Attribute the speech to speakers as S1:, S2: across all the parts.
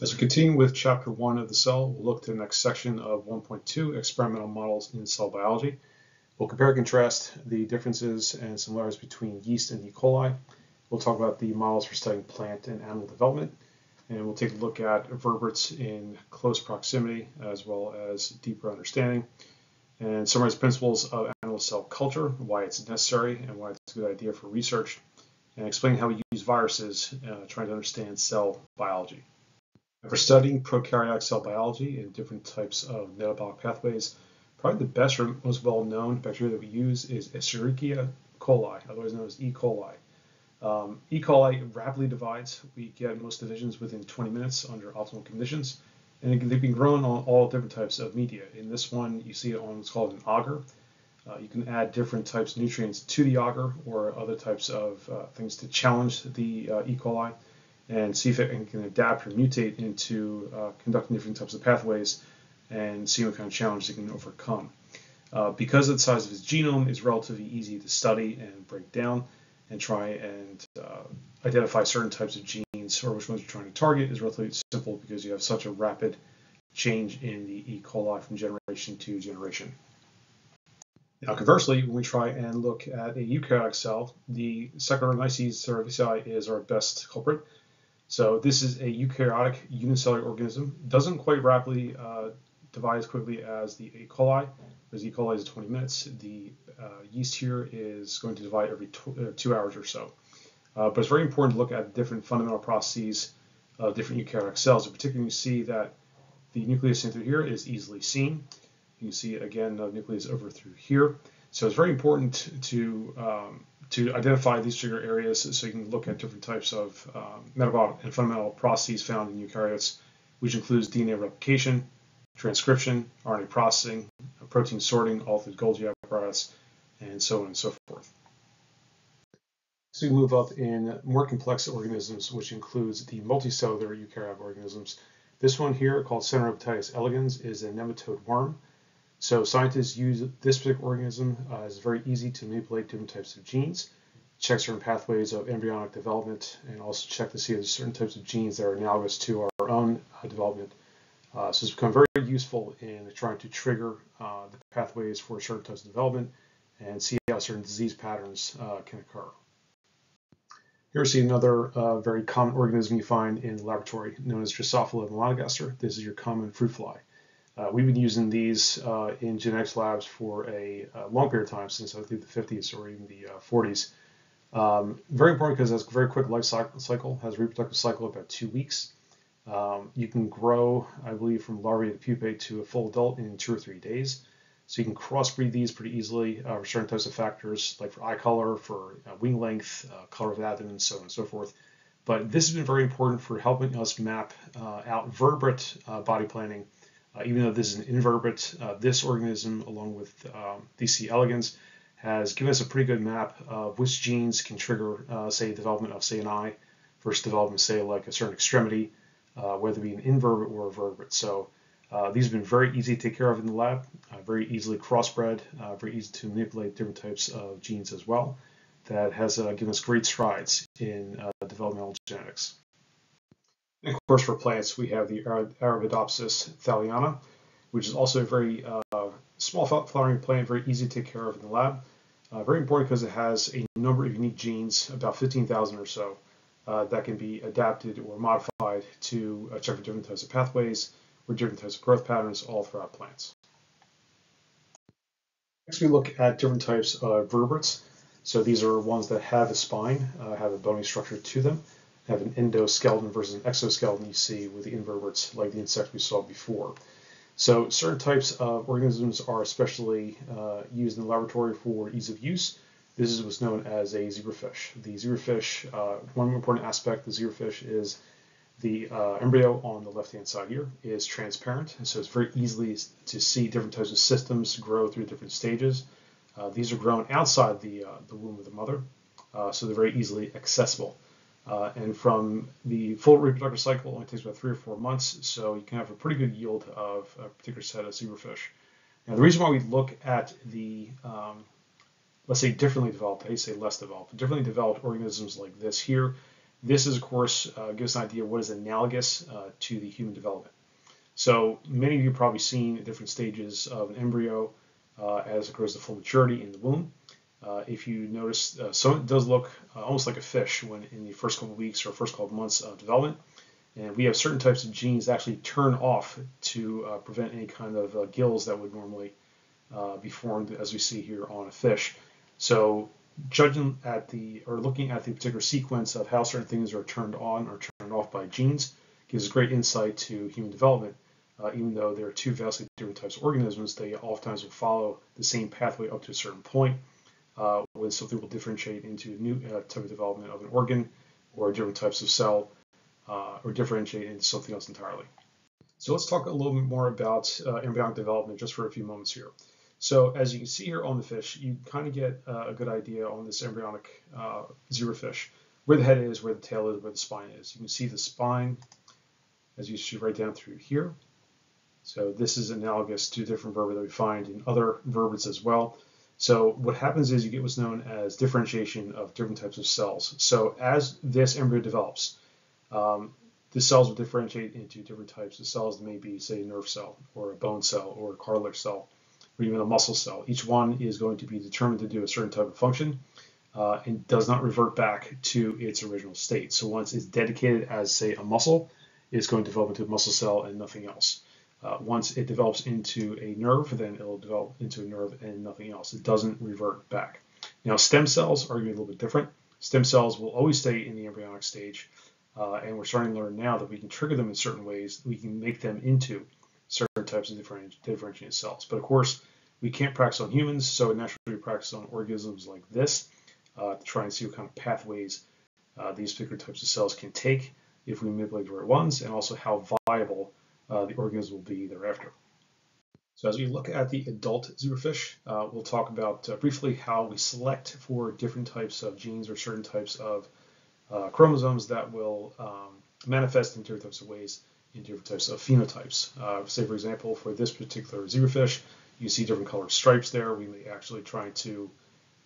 S1: As we continue with chapter one of the cell, we'll look to the next section of 1.2, experimental models in cell biology. We'll compare and contrast the differences and similarities between yeast and E. coli. We'll talk about the models for studying plant and animal development, and we'll take a look at vertebrates in close proximity as well as deeper understanding, and summarize principles of animal cell culture, why it's necessary and why it's a good idea for research, and explain how we use viruses uh, trying to understand cell biology. For studying prokaryotic cell biology and different types of metabolic pathways, probably the best or most well-known bacteria that we use is Escherichia coli, otherwise known as E. coli. Um, e. coli rapidly divides. We get most divisions within 20 minutes under optimal conditions, and they've been grown on all different types of media. In this one, you see it on what's called an agar. Uh, you can add different types of nutrients to the agar or other types of uh, things to challenge the uh, E. coli and see if it can adapt or mutate into uh, conducting different types of pathways and see what kind of challenges it can overcome. Uh, because of the size of its genome, it's relatively easy to study and break down and try and uh, identify certain types of genes or which ones you're trying to target is relatively simple because you have such a rapid change in the E. coli from generation to generation. Now, conversely, when we try and look at a eukaryotic cell, the Saccharomyces cerevisiae is our best culprit. So this is a eukaryotic unicellular organism. Doesn't quite rapidly uh, divide as quickly as the E. coli, because E. coli is 20 minutes. The uh, yeast here is going to divide every uh, two hours or so. Uh, but it's very important to look at different fundamental processes of different eukaryotic cells. In particular, you see that the nucleus in through here is easily seen. You can see again the nucleus over through here. So it's very important to um, to identify these particular areas so you can look at different types of um, metabolic and fundamental processes found in eukaryotes, which includes DNA replication, transcription, RNA processing, protein sorting, all through Golgi apparatus, and so on and so forth. So we move up in more complex organisms, which includes the multicellular eukaryotic organisms. This one here, called Caenorhabditis elegans, is a nematode worm. So scientists use this particular organism uh, as very easy to manipulate different types of genes, check certain pathways of embryonic development, and also check to see if there's certain types of genes that are analogous to our own uh, development. Uh, so it's become very useful in trying to trigger uh, the pathways for certain types of development and see how certain disease patterns uh, can occur. Here we see another uh, very common organism you find in the laboratory known as Drosophila melanogaster. This is your common fruit fly. Uh, we've been using these uh, in genetics labs for a, a, long period of time, since I think the 50s or even the uh, 40s. Um, very important because it has a very quick life cycle, has a reproductive cycle of about two weeks. Um, you can grow, I believe, from larvae to pupae to a full adult in two or three days. So you can crossbreed these pretty easily uh, for certain types of factors, like for eye color, for uh, wing length, uh, color of the abdomen, so on and so forth. But this has been very important for helping us map out vertebrate body planning uh, even though this is an invertebrate, uh, this organism, along with um, DC elegans, has given us a pretty good map of which genes can trigger, uh, say, development of, say, an eye versus development, say, like a certain extremity, uh, whether it be an invertebrate or a vertebrate. So uh, these have been very easy to take care of in the lab, uh, very easily crossbred, very easy to manipulate different types of genes as well. That has given us great strides in developmental genetics. And of course, for plants, we have the Arabidopsis thaliana, which is also a very uh, small flowering plant, very easy to take care of in the lab. Uh, very important because it has a number of unique genes, about 15,000 or so, uh, that can be adapted or modified to uh, check for different types of pathways or different types of growth patterns all throughout plants. Next, we look at different types of vertebrates. So these are ones that have a spine, uh, have a bony structure to them have an endoskeleton versus an exoskeleton you see with the invertebrates like the insect we saw before. So certain types of organisms are especially uh, used in the laboratory for ease of use. This is what's known as a zebrafish. The zebrafish, uh, one important aspect of the zebrafish is the uh, embryo on the left-hand side here is transparent, and so it's very easily to see different types of systems grow through different stages. Uh, these are grown outside the, uh, the womb of the mother, uh, so they're very easily accessible. Uh, and from the full reproductive cycle, it only takes about three or four months, so you can have a pretty good yield of a particular set of zebrafish. Now, the reason why we look at the, um, let's say, differently developed, I say less developed, differently developed organisms like this here This is, of course, uh, gives an idea of what is analogous uh, to the human development. So many of you probably seen different stages of an embryo uh, as it grows to full maturity in the womb. Uh, if you notice, uh, so it does look uh, almost like a fish when in the first couple of weeks or first couple of months of development. And we have certain types of genes that actually turn off to uh, prevent any kind of uh, gills that would normally be formed, as we see here on a fish. So judging at the or looking at the particular sequence of how certain things are turned on or turned off by genes gives great insight to human development. Uh, even though there are two vastly different types of organisms, they oftentimes will follow the same pathway up to a certain point uh, when something will differentiate into a new uh, type of development of an organ or different types of cell uh, or differentiate into something else entirely. So let's talk a little bit more about uh, embryonic development just for a few moments here. So as you can see here on the fish, you kind of get a good idea on this embryonic zebrafish where the head is, where the tail is, where the spine is. You can see the spine as you see right down through here. So this is analogous to different vertebrae that we find in other vertebrates as well. So what happens is you get what's known as differentiation of different types of cells. So as this embryo develops, um, the cells will differentiate into different types of cells that may be, say, a nerve cell or a bone cell or a cartilage cell or even a muscle cell. Each one is going to be determined to do a certain type of function uh, and does not revert back to its original state. So once it's dedicated as, say, a muscle, it's going to develop into a muscle cell and nothing else. Uh, once it develops into a nerve, then it'll develop into a nerve and nothing else. It doesn't revert back. Now, stem cells are going to be a little bit different. Stem cells will always stay in the embryonic stage, uh, and we're starting to learn now that we can trigger them in certain ways. We can make them into certain types of differentiated cells. But of course, we can't practice on humans, so naturally we practice on organisms like this uh, to try and see what kind of pathways uh, these particular types of cells can take if we manipulate the right ones, and also how viable uh, the organism will be thereafter. So as we look at the adult zebrafish, uh, we'll talk about uh, briefly how we select for different types of genes or certain types of uh, chromosomes that will um, manifest in different types of ways in different types of phenotypes. Uh, say, for example, for this particular zebrafish, you see different colored stripes there. We may actually try to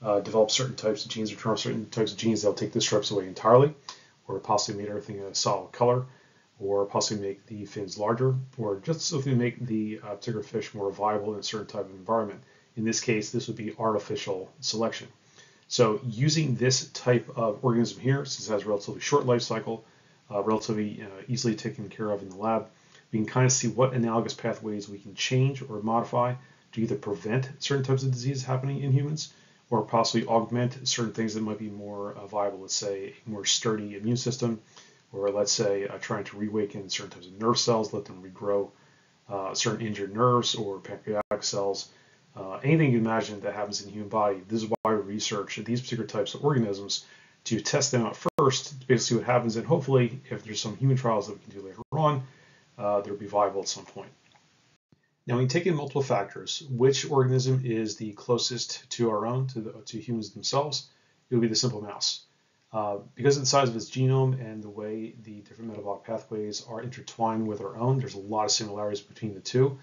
S1: uh, develop certain types of genes or turn certain types of genes that'll take the stripes away entirely, or possibly make everything a solid color or possibly make the fins larger, or just simply make the uh, particular fish more viable in a certain type of environment. In this case, this would be artificial selection. So using this type of organism here, since it has a relatively short life cycle, uh, relatively uh, easily taken care of in the lab, we can kind of see what analogous pathways we can change or modify to either prevent certain types of diseases happening in humans or possibly augment certain things that might be more uh, viable, let's say a more sturdy immune system, or let's say uh, trying to reawaken certain types of nerve cells, let them regrow uh, certain injured nerves or pancreatic cells. Uh, anything you imagine that happens in the human body, this is why we research these particular types of organisms to test them out first, to basically see what happens, and hopefully, if there's some human trials that we can do later on, uh, they'll be viable at some point. Now, we take in multiple factors. Which organism is the closest to our own, to, the, to humans themselves? It would be the simple mouse. Uh, because of the size of its genome and the way the different metabolic pathways are intertwined with our own, there's a lot of similarities between the two.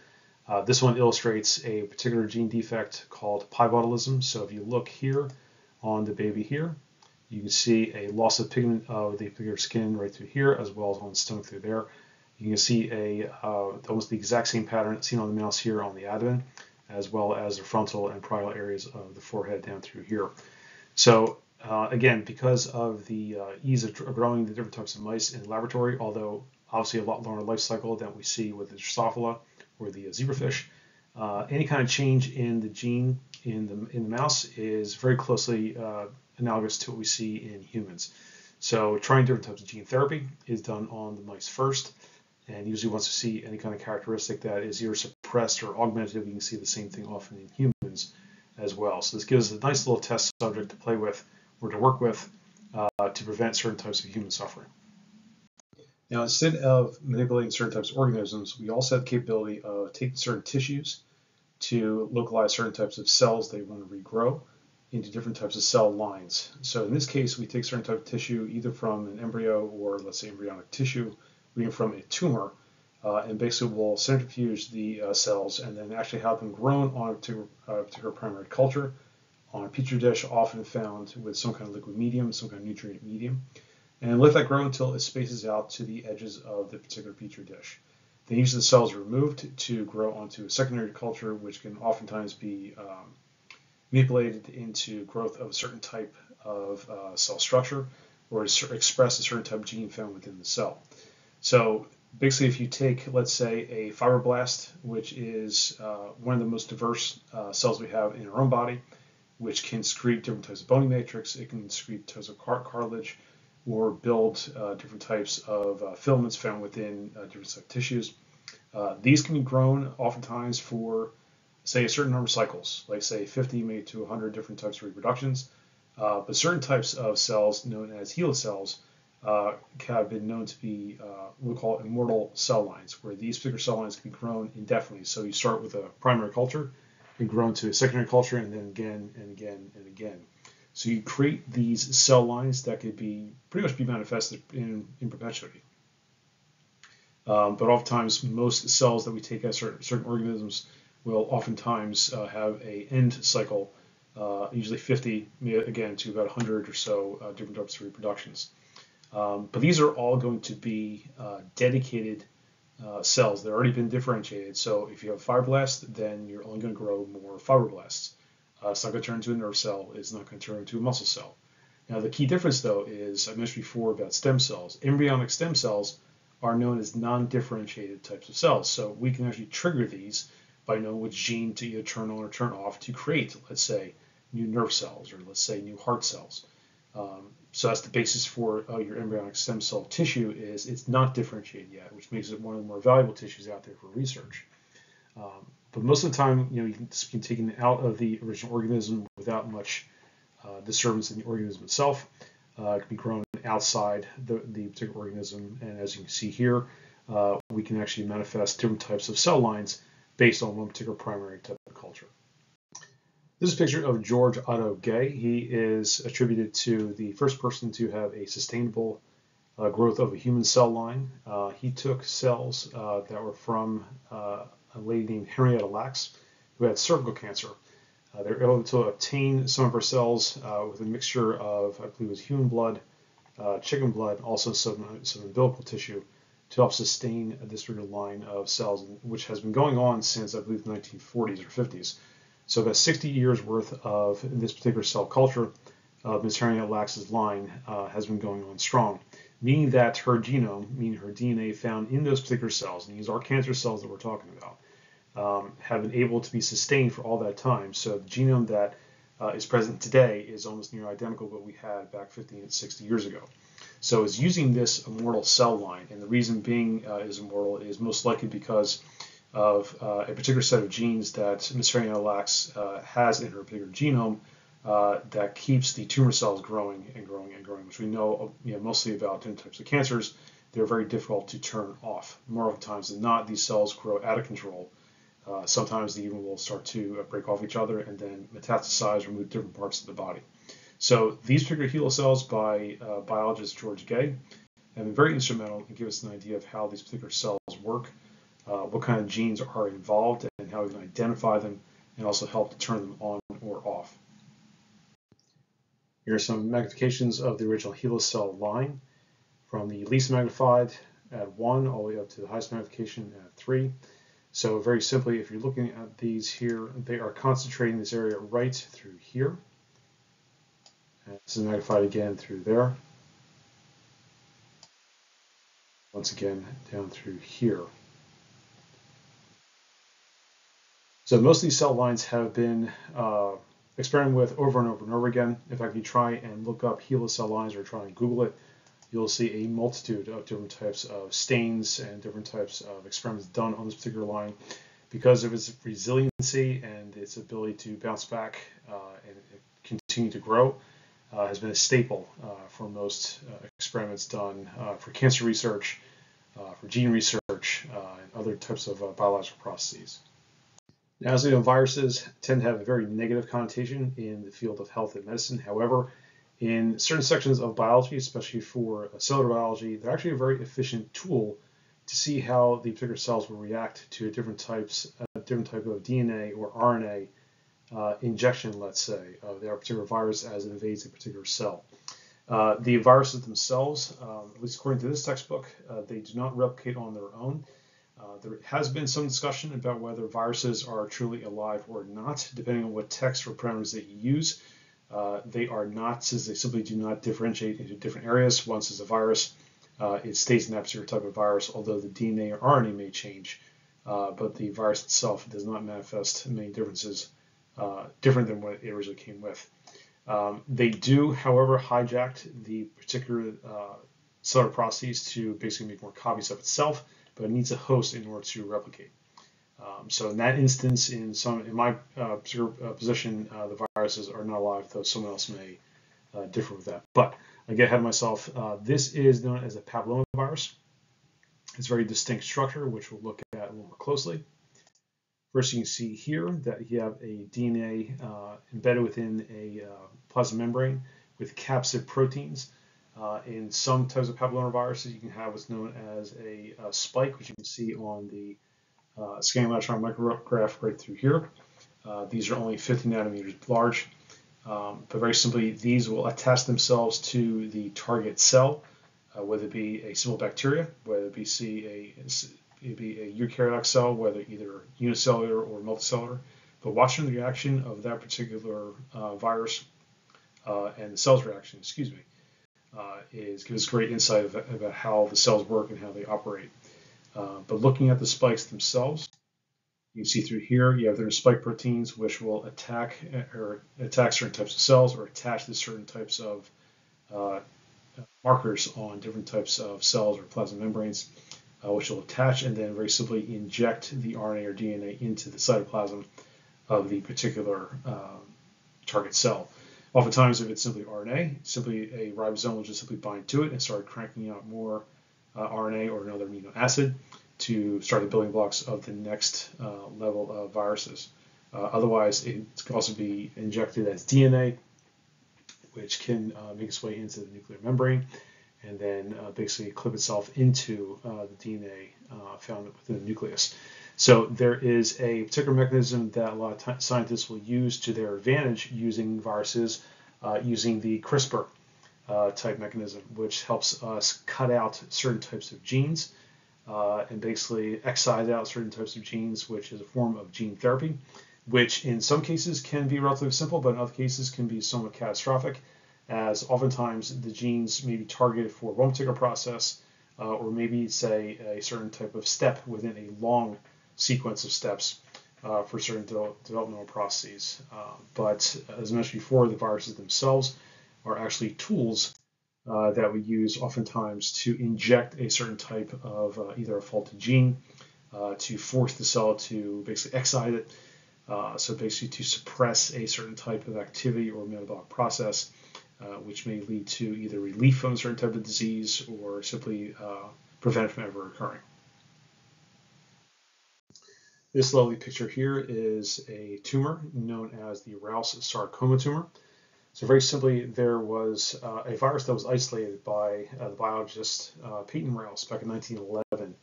S1: Uh, this one illustrates a particular gene defect called piebaldism. So if you look here on the baby here, you can see a loss of pigment of the particular skin right through here, as well as on the stomach through there. You can see a uh, almost the exact same pattern seen on the mouse here on the abdomen, as well as the frontal and parietal areas of the forehead down through here. So uh, again, because of the uh, ease of growing the different types of mice in the laboratory, although obviously a lot longer life cycle than we see with the Drosophila or the uh, zebrafish, uh, any kind of change in the gene in the in the mouse is very closely uh, analogous to what we see in humans. So trying different types of gene therapy is done on the mice first, and usually once you see any kind of characteristic that is either suppressed or augmented, we can see the same thing often in humans as well. So this gives us a nice little test subject to play with or to work with uh, to prevent certain types of human suffering. Now, instead of manipulating certain types of organisms, we also have the capability of taking certain tissues to localize certain types of cells they want to regrow into different types of cell lines. So in this case, we take certain type of tissue either from an embryo or let's say embryonic tissue, even from a tumor, uh, and basically we'll centrifuge the uh, cells and then actually have them grown on a particular, uh, particular primary culture on a petri dish, often found with some kind of liquid medium, some kind of nutrient medium. and let that grow until it spaces out to the edges of the particular petri dish. Then each of the cells are removed to grow onto a secondary culture, which can oftentimes be um, manipulated into growth of a certain type of uh, cell structure or express a certain type of gene found within the cell. So basically, if you take, let's say, a fibroblast, which is uh, one of the most diverse uh, cells we have in our own body, which can secrete different types of bony matrix, it can secrete types of cartilage, or build uh, different types of uh, filaments found within uh, different of tissues. Uh, these can be grown oftentimes for, say, a certain number of cycles, like say 50, maybe to 100 different types of reproductions. Uh, but certain types of cells, known as HeLa cells, uh, have been known to be what we call immortal cell lines, where these particular cell lines can be grown indefinitely. So you start with a primary culture, and grow into a secondary culture, and then again and again and again. So you create these cell lines that could be pretty much be manifested in, in perpetuity. Um, but oftentimes, most cells that we take as certain, certain organisms will oftentimes uh, have a end cycle, uh, usually 50, again, to about 100 or so uh, different types of reproductions. Um, but these are all going to be uh, dedicated uh, cells that have already been differentiated. So if you have fibroblasts, then you're only going to grow more fibroblasts. Uh, it's not going to turn into a nerve cell. It's not going to turn into a muscle cell. Now, the key difference, though, is I mentioned before about stem cells. Embryonic stem cells are known as non-differentiated types of cells. So we can actually trigger these by knowing which gene to either turn on or turn off to create, let's say, new nerve cells or let's say new heart cells. Um, so that's the basis for uh, your embryonic stem cell tissue is it's not differentiated yet, which makes it one of the more valuable tissues out there for research. Um, but most of the time, you know, you can, can take it out of the original organism without much uh, disturbance in the organism itself. Uh, it can be grown outside the, the particular organism, and as you can see here, uh, we can actually manifest different types of cell lines based on one particular primary type. This is a picture of George Otto Gey. He is attributed to the first person to have a sustainable uh, growth of a human cell line. Uh, he took cells uh, that were from uh, a lady named Henrietta Lacks, who had cervical cancer. Uh, they were able to obtain some of her cells uh, with a mixture of, I believe it was human blood, chicken blood, also some, some umbilical tissue to help sustain this particular line of cells, which has been going on since, I believe, the 1940s or 50s. So about 60 years worth of this particular cell culture of Ms. Lacks's line uh, has been going on strong meaning that her genome, meaning her DNA found in those particular cells, and these are cancer cells that we're talking about, um, have been able to be sustained for all that time. So the genome that uh, is present today is almost near identical to what we had back 50 and 60 years ago. So it's using this immortal cell line, and the reason being uh, is immortal is most likely because of uh, a particular set of genes that Ms. Lacks uh, has in her particular genome uh, that keeps the tumor cells growing and growing and growing, which we know, you know mostly about different types of cancers. They're very difficult to turn off. More of the times than not, these cells grow out of control. Uh, sometimes they even will start to uh, break off each other and then metastasize or move different parts of the body. So these particular HeLa cells by uh, biologist George Gey have been very instrumental in give us an idea of how these particular cells work, uh, what kind of genes are involved, and how we can identify them, and also help to turn them on or off. Here are some magnifications of the original HeLa cell line from the least magnified at 1 all the way up to the highest magnification at 3. So very simply, if you're looking at these here, they are concentrating this area right through here. And this is magnified again through there. Once again, down through here. So most of these cell lines have been uh, experiment with over and over and over again. In fact, if you try and look up HeLa cell lines or try and Google it, you'll see a multitude of different types of stains and different types of experiments done on this particular line because of its resiliency and its ability to bounce back uh, and continue to grow. Uh, has been a staple uh, for most uh, experiments done uh, for cancer research, for gene research, and other types of biological processes. Now, as we know, viruses tend to have a very negative connotation in the field of health and medicine. However, in certain sections of biology, especially for cellular biology, they're actually a very efficient tool to see how the particular cells will react to different types, a different type of DNA or RNA uh, injection, let's say, of their particular virus as it invades a particular cell. Uh, the viruses themselves, um, at least according to this textbook, uh, they do not replicate on their own. Uh, there has been some discussion about whether viruses are truly alive or not, depending on what text or parameters that you use. Uh, they are not, since they simply do not differentiate into different areas. Once it's a virus, uh, it stays in that type of virus, although the DNA or RNA may change. Uh, but the virus itself does not manifest many differences uh, different than what it originally came with. Um, they do, however, hijack the particular cellular processes to basically make more copies of itself, but it needs a host in order to replicate. Um, so in that instance, in some in my uh, uh, position, uh, the viruses are not alive, though someone else may uh, differ with that. But I get ahead of myself. Uh, this is known as a papillomavirus. It's a very distinct structure, which we'll look at a little more closely. First, you can see here that you have a DNA uh, embedded within a plasma membrane with capsid proteins. Uh, in some types of papillomaviruses, you can have what's known as a, a spike, which you can see on the uh, scanning electron micrograph right through here. Uh, these are only 50 nanometers large, um, but very simply, these will attach themselves to the target cell, uh, whether it be a simple bacteria, whether it be see a it be a eukaryotic cell, whether either unicellular or multicellular. But watching the reaction of that particular uh, virus uh, and the cell's reaction, excuse me, uh, is gives great insight about how the cells work and how they operate. Uh, but looking at the spikes themselves, you see through here you have their spike proteins which will attack or attack certain types of cells or attach to certain types of uh, markers on different types of cells or plasma membranes, uh, which will attach and then very simply inject the RNA or DNA into the cytoplasm of the particular uh, target cell. Oftentimes, if it's simply RNA, simply a ribosome will just simply bind to it and start cranking out more uh, RNA or another amino acid to start the building blocks of the next uh, level of viruses. Uh, otherwise, it can also be injected as DNA, which can uh, make its way into the nuclear membrane and then uh, basically clip itself into uh, the DNA found within the nucleus. So there is a particular mechanism that a lot of scientists will use to their advantage using viruses, uh, using the CRISPR uh, type mechanism, which helps us cut out certain types of genes uh, and basically excise out certain types of genes, which is a form of gene therapy, which in some cases can be relatively simple, but in other cases can be somewhat catastrophic, as oftentimes the genes may be targeted for one particular process, uh, or maybe say a certain type of step within a long sequence of steps uh, for certain de developmental processes. Uh, but as mentioned before, the viruses themselves are actually tools uh, that we use oftentimes to inject a certain type of uh, either a faulty gene uh, to force the cell to basically excite it. Uh, so basically to suppress a certain type of activity or metabolic process, which may lead to either relief from a certain type of disease or simply prevent it from ever occurring. This lovely picture here is a tumor known as the Rous sarcoma tumor. So very simply, there was uh, a virus that was isolated by uh, the biologist uh, Peyton Rous back in 1911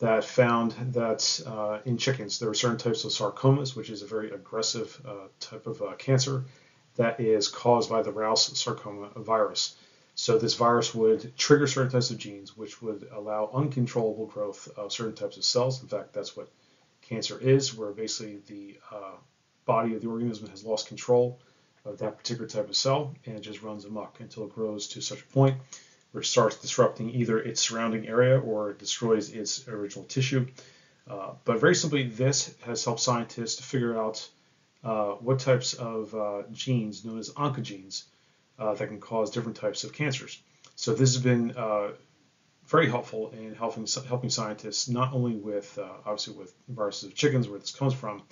S1: that found that uh, in chickens there are certain types of sarcomas, which is a very aggressive uh, type of uh, cancer that is caused by the Rous sarcoma virus. So this virus would trigger certain types of genes, which would allow uncontrollable growth of certain types of cells. In fact, that's what cancer is, where basically the uh, body of the organism has lost control of that particular type of cell and it just runs amok until it grows to such a point where it starts disrupting either its surrounding area or it destroys its original tissue. Uh, but very simply, this has helped scientists to figure out uh, what types of uh, genes, known as oncogenes, uh, that can cause different types of cancers. So this has been uh, very helpful in helping helping scientists not only with uh, obviously with viruses of chickens where this comes from,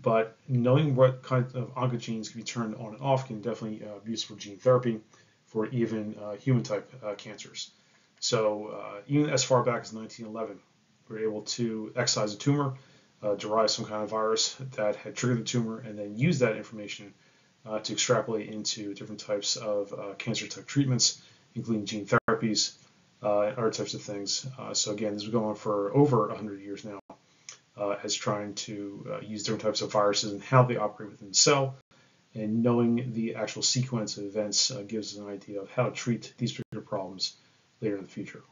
S1: but knowing what kind of oncogenes can be turned on and off can definitely uh, be used for gene therapy for even uh, human type uh, cancers. So uh, even as far back as 1911, we were able to excise a tumor, uh, derive some kind of virus that had triggered the tumor, and then use that information to extrapolate into different types of cancer type treatments, including gene therapies, uh, other types of things. Uh, so again, this has been going on for over 100 years now uh, as trying to uh, use different types of viruses and how they operate within the cell and knowing the actual sequence of events uh, gives us an idea of how to treat these particular problems later in the future.